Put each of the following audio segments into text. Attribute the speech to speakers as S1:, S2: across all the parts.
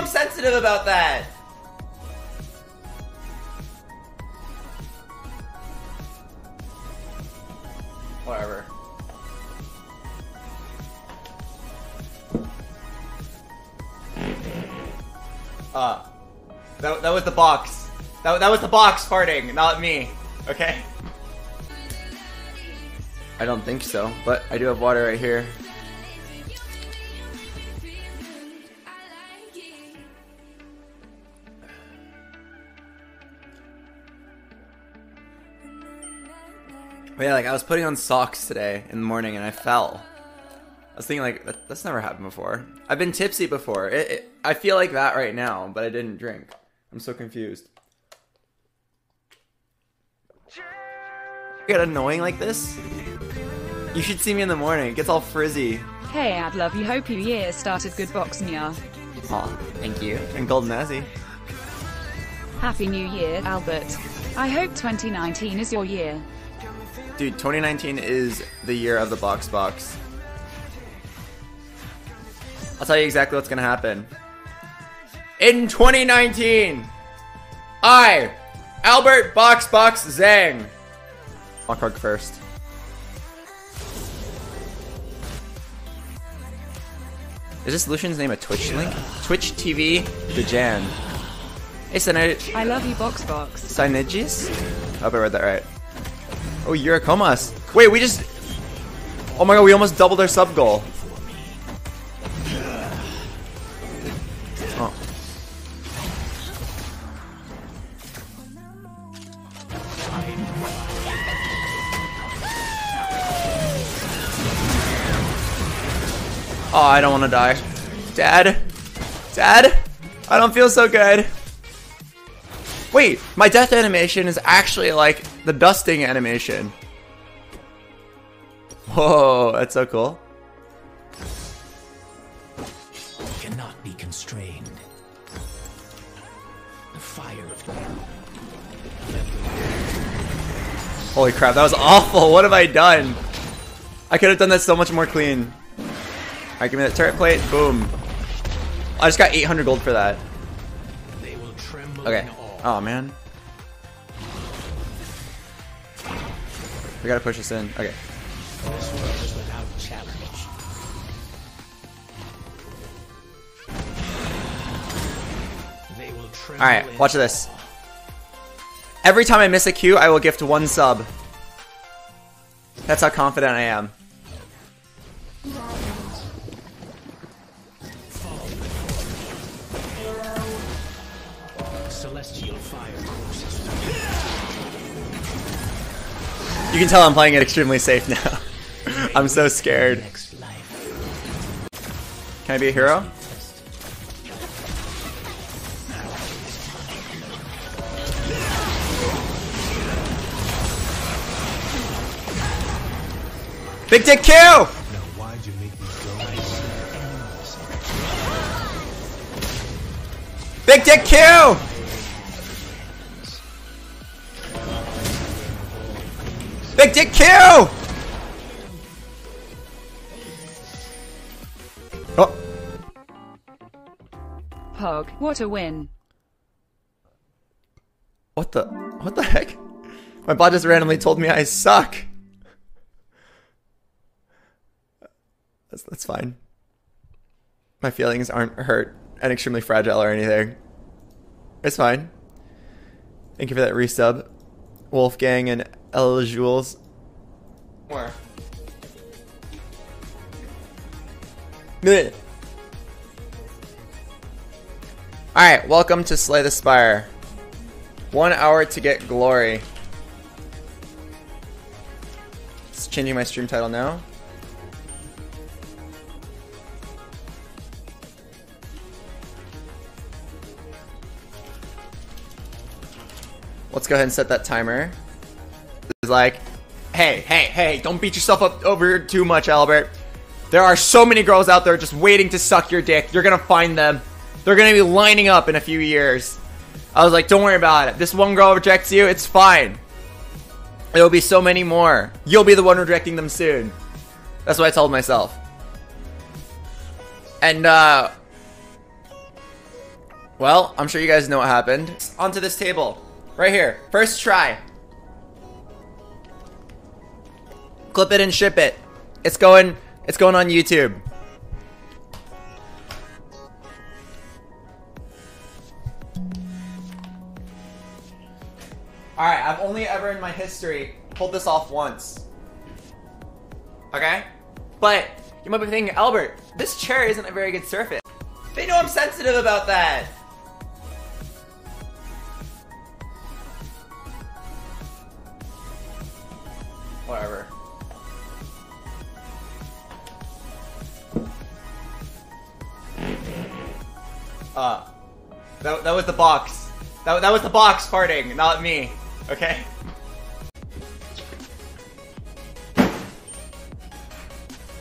S1: I'm sensitive about that. Whatever. Uh, that, that was the box. That, that was the box farting, not me. Okay? I don't think so, but I do have water right here. But yeah, like I was putting on socks today in the morning and I fell. I was thinking like that, that's never happened before. I've been tipsy before. It, it, I feel like that right now, but I didn't drink. I'm so confused. Get annoying like this? You should see me in the morning. It gets all frizzy.
S2: Hey, I'd love you. Hope your year started good boxing ya.
S1: Aw, thank you. And Golden Azzy.
S2: Happy New Year, Albert. I hope 2019 is your year.
S1: Dude, 2019 is the year of the box box. I'll tell you exactly what's gonna happen. In 2019, I, Albert Box Box Zhang. Hawk first. Is this Lucian's name a Twitch link? Twitch TV the Dejan. Hey, Synerg-
S2: I love you, Box Box.
S1: Synergis? I hope I read that right. Oh, Comas. Wait, we just. Oh my god, we almost doubled our sub goal. Oh. Oh, I don't want to die. Dad? Dad? I don't feel so good. Wait, my death animation is actually like the dusting animation. Whoa, that's so cool.
S3: cannot be constrained. The fire of.
S1: Holy crap, that was awful. What have I done? I could have done that so much more clean. Alright, give me that turret plate. Boom. I just got 800 gold for that.
S3: They will tremble
S1: Okay. Oh, man. We gotta push this in. Okay. Alright, watch this. Every time I miss a Q, I will gift one sub. That's how confident I am.
S3: Celestial fire.
S1: You can tell I'm playing it extremely safe now. I'm so scared. Can I be a hero? Big Dick
S3: go?
S1: Big Dick Q! Big Dick Q! Oh,
S2: Pog, what a win.
S1: what the? What the heck? My bot just randomly told me I suck. That's, that's fine. My feelings aren't hurt and extremely fragile or anything. It's fine. Thank you for that resub. Wolfgang and L. Jules. More. Alright, welcome to Slay the Spire. One hour to get glory. It's changing my stream title now. Let's go ahead and set that timer. Like, hey, hey, hey, don't beat yourself up over too much, Albert. There are so many girls out there just waiting to suck your dick. You're gonna find them. They're gonna be lining up in a few years. I was like, don't worry about it. This one girl rejects you, it's fine. There will be so many more. You'll be the one rejecting them soon. That's what I told myself. And, uh. Well, I'm sure you guys know what happened. Onto this table. Right here. First try. Clip it and ship it. It's going it's going on YouTube. Alright, I've only ever in my history pulled this off once. Okay? But you might be thinking, Albert, this chair isn't a very good surface. They know I'm sensitive about that. Whatever. Uh, that, that was the box. That, that was the box farting, not me. Okay?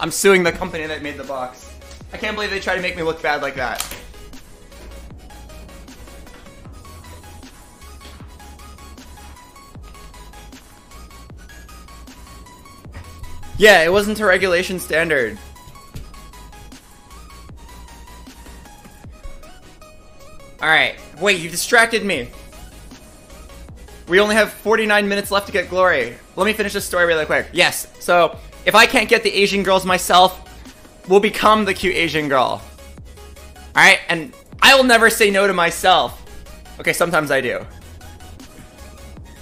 S1: I'm suing the company that made the box. I can't believe they try to make me look bad like that. Yeah, it wasn't a regulation standard. Wait, you distracted me. We only have 49 minutes left to get glory. Let me finish this story really quick. Yes, so if I can't get the Asian girls myself, we'll become the cute Asian girl. Alright, and I will never say no to myself. Okay, sometimes I do.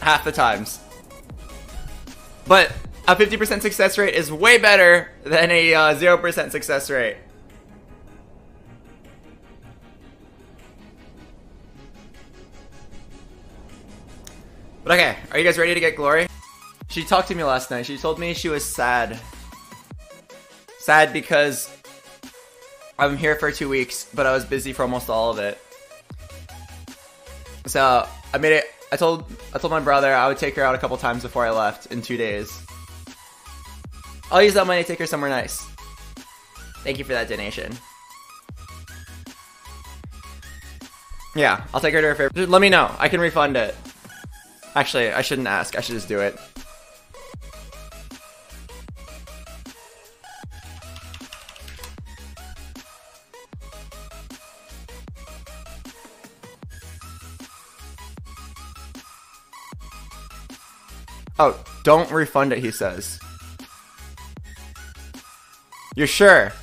S1: Half the times. But a 50% success rate is way better than a uh, 0% success rate. But okay, are you guys ready to get glory? She talked to me last night. She told me she was sad. Sad because I'm here for two weeks, but I was busy for almost all of it. So I made it. I told I told my brother I would take her out a couple times before I left in two days. I'll use that money to take her somewhere nice. Thank you for that donation. Yeah, I'll take her to her favorite. Let me know. I can refund it. Actually, I shouldn't ask. I should just do it. Oh, don't refund it, he says. You're sure?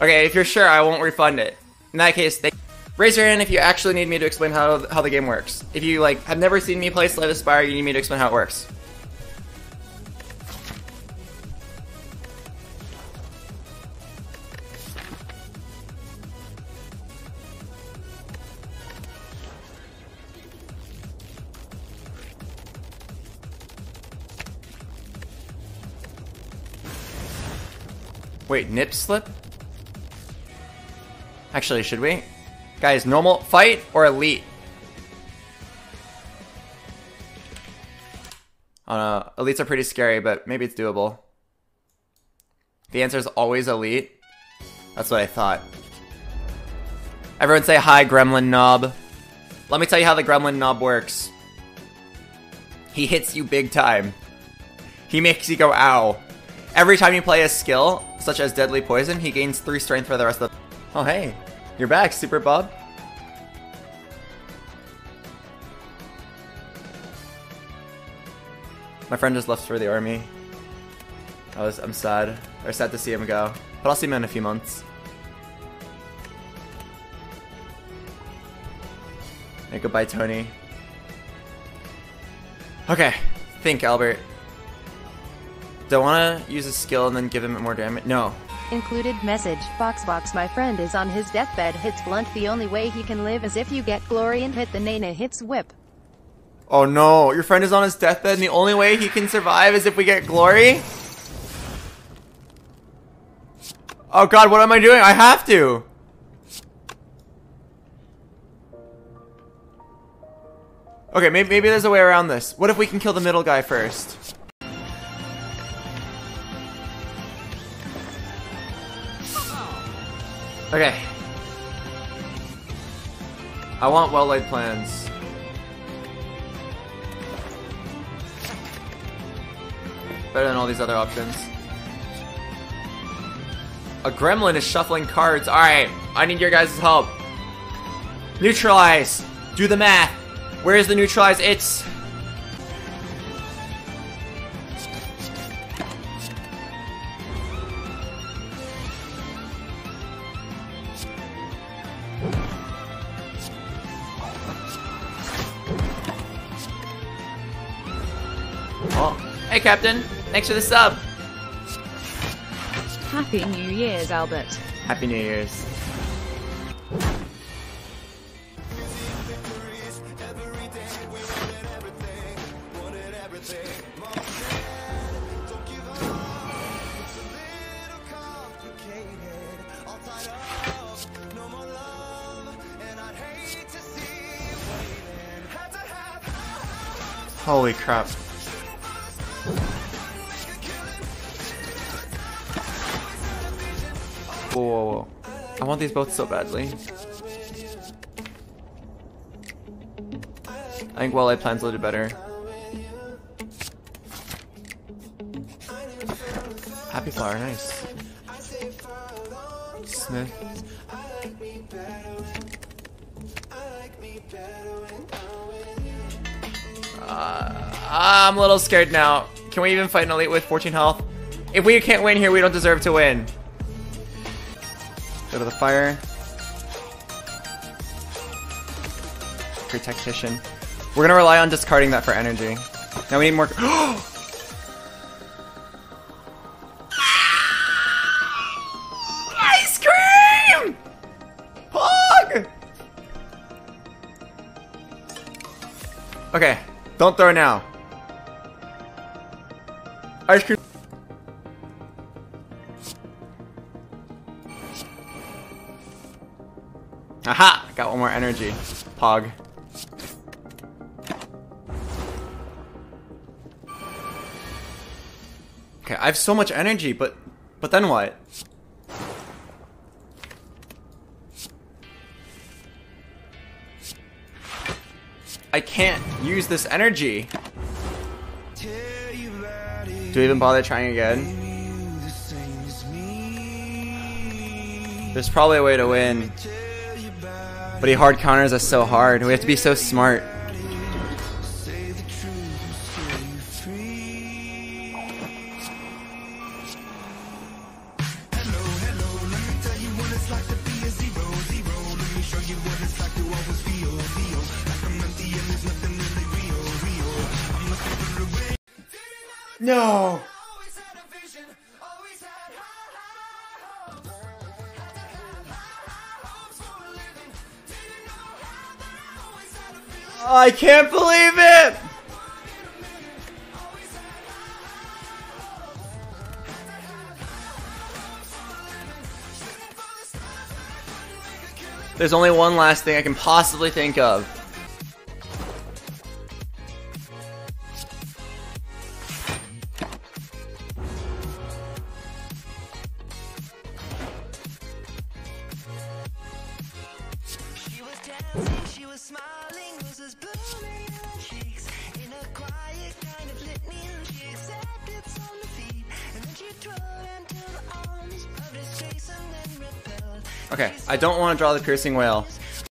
S1: Okay, if you're sure, I won't refund it. In that case, they raise your hand if you actually need me to explain how, how the game works. If you like have never seen me play Slay the Spire, you need me to explain how it works. Wait, nip slip? Actually, should we? Guys, normal fight or elite? I don't know. Elites are pretty scary, but maybe it's doable. The answer is always elite. That's what I thought. Everyone say hi, Gremlin Nob. Let me tell you how the Gremlin Nob works. He hits you big time. He makes you go ow. Every time you play a skill, such as Deadly Poison, he gains 3 strength for the rest of the... Oh hey, you're back, Super Bob. My friend just left for the army. I was, I'm sad. Or sad to see him go. But I'll see him in a few months. Hey, goodbye, Tony. Okay, think, Albert. Do I want to use a skill and then give him more damage? No.
S4: Included message. Boxbox my friend is on his deathbed hits blunt the only way he can live is if you get glory and hit the Nana hits whip.
S1: Oh no, your friend is on his deathbed and the only way he can survive is if we get glory? Oh god, what am I doing? I have to! Okay, maybe, maybe there's a way around this. What if we can kill the middle guy first? Okay. I want well-laid plans. Better than all these other options. A gremlin is shuffling cards. Alright, I need your guys' help. Neutralize! Do the math! Where is the neutralize? It's... Oh, hey Captain! Thanks for the sub!
S2: Happy New Year's, Albert.
S1: Happy New Year's. Holy crap. Whoa, whoa, whoa. I want these both so badly. I think Well-Laid Plans a little better. Happy flower, nice. Smith. Uh, I'm a little scared now. Can we even fight an elite with 14 health? If we can't win here, we don't deserve to win. Go to the fire. Great tactician. We're gonna rely on discarding that for energy. Now we need more. Ice cream! Pog! Okay, don't throw now. Ice cream. Energy. Pog. Okay, I have so much energy, but but then what? I can't use this energy. Do we even bother trying again? There's probably a way to win. But he hard counters us so hard. We have to be so smart. No! I can't believe it! There's only one last thing I can possibly think of. Okay, I don't want to draw the Piercing Wail.